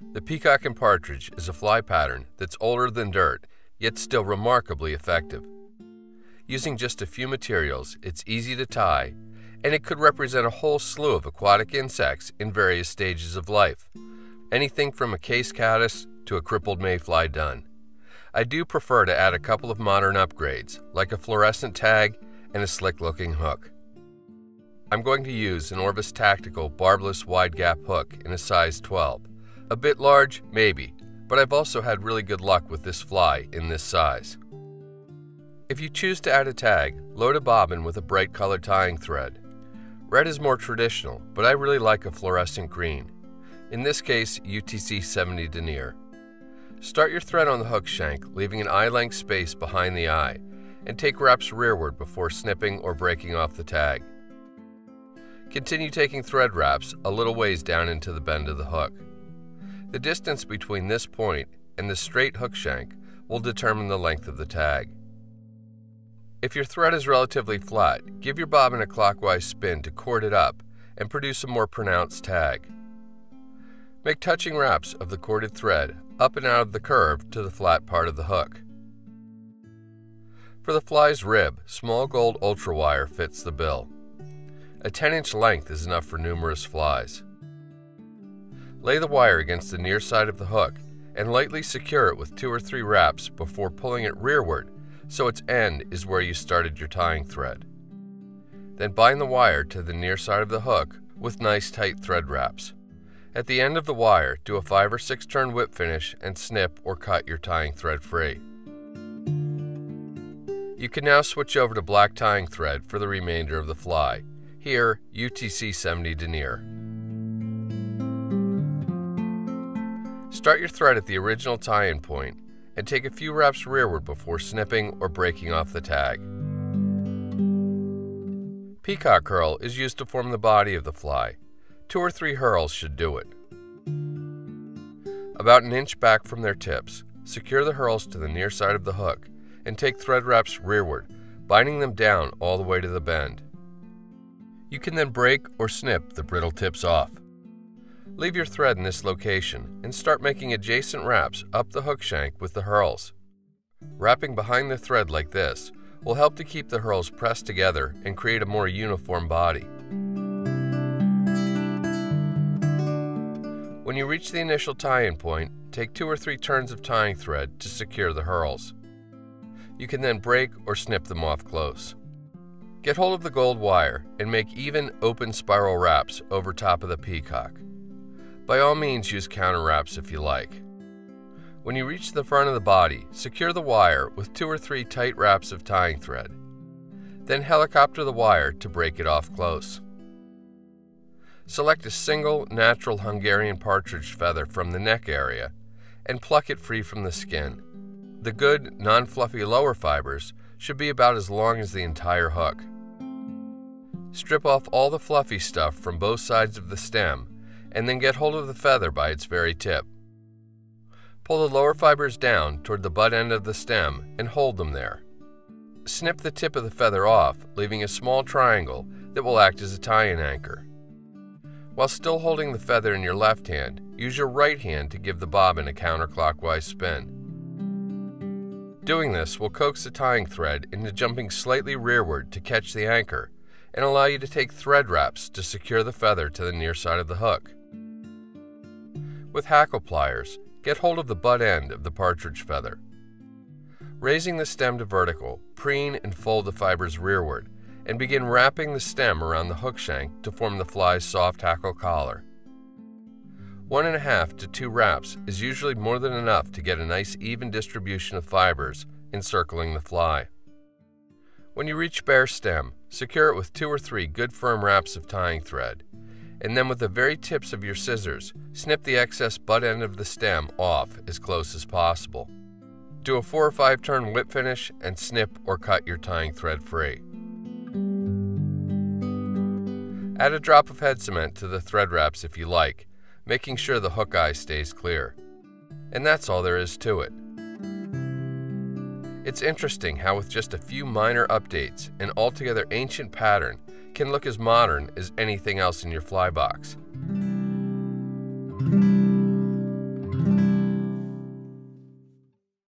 The peacock and partridge is a fly pattern that's older than dirt, yet still remarkably effective. Using just a few materials, it's easy to tie, and it could represent a whole slew of aquatic insects in various stages of life, anything from a case caddis to a crippled mayfly dun. I do prefer to add a couple of modern upgrades, like a fluorescent tag and a slick looking hook. I'm going to use an Orvis Tactical barbless wide gap hook in a size 12. A bit large, maybe, but I've also had really good luck with this fly in this size. If you choose to add a tag, load a bobbin with a bright colored tying thread. Red is more traditional, but I really like a fluorescent green. In this case, UTC 70 denier. Start your thread on the hook shank, leaving an eye length space behind the eye, and take wraps rearward before snipping or breaking off the tag. Continue taking thread wraps a little ways down into the bend of the hook. The distance between this point and the straight hook shank will determine the length of the tag. If your thread is relatively flat, give your bobbin a clockwise spin to cord it up and produce a more pronounced tag. Make touching wraps of the corded thread up and out of the curve to the flat part of the hook. For the fly's rib, small gold ultra wire fits the bill. A 10 inch length is enough for numerous flies. Lay the wire against the near side of the hook and lightly secure it with two or three wraps before pulling it rearward so its end is where you started your tying thread. Then bind the wire to the near side of the hook with nice tight thread wraps. At the end of the wire, do a 5 or 6 turn whip finish and snip or cut your tying thread free. You can now switch over to black tying thread for the remainder of the fly. Here, UTC 70 denier. Start your thread at the original tie-in point and take a few wraps rearward before snipping or breaking off the tag. Peacock herl is used to form the body of the fly. Two or three herls should do it. About an inch back from their tips, secure the herls to the near side of the hook and take thread wraps rearward, binding them down all the way to the bend. You can then break or snip the brittle tips off. Leave your thread in this location and start making adjacent wraps up the hook shank with the herls. Wrapping behind the thread like this will help to keep the herls pressed together and create a more uniform body. When you reach the initial tie-in point, take two or three turns of tying thread to secure the herls. You can then break or snip them off close. Get hold of the gold wire and make even open spiral wraps over top of the peacock. By all means use counter wraps if you like. When you reach the front of the body, secure the wire with two or three tight wraps of tying thread. Then helicopter the wire to break it off close. Select a single natural Hungarian partridge feather from the neck area and pluck it free from the skin. The good, non fluffy lower fibers should be about as long as the entire hook. Strip off all the fluffy stuff from both sides of the stem and then get hold of the feather by its very tip. Pull the lower fibers down toward the butt end of the stem and hold them there. Snip the tip of the feather off, leaving a small triangle that will act as a tie-in anchor. While still holding the feather in your left hand, use your right hand to give the bobbin a counterclockwise spin. Doing this will coax the tying thread into jumping slightly rearward to catch the anchor and allow you to take thread wraps to secure the feather to the near side of the hook. With hackle pliers, get hold of the butt end of the partridge feather. Raising the stem to vertical, preen and fold the fibers rearward, and begin wrapping the stem around the hook shank to form the fly's soft hackle collar. One and a half to two wraps is usually more than enough to get a nice even distribution of fibers encircling the fly. When you reach bare stem, secure it with two or three good firm wraps of tying thread, and then with the very tips of your scissors, snip the excess butt end of the stem off as close as possible. Do a 4 or 5 turn whip finish and snip or cut your tying thread free. Add a drop of head cement to the thread wraps if you like, making sure the hook eye stays clear. And that's all there is to it. It's interesting how with just a few minor updates, an altogether ancient pattern can look as modern as anything else in your fly box.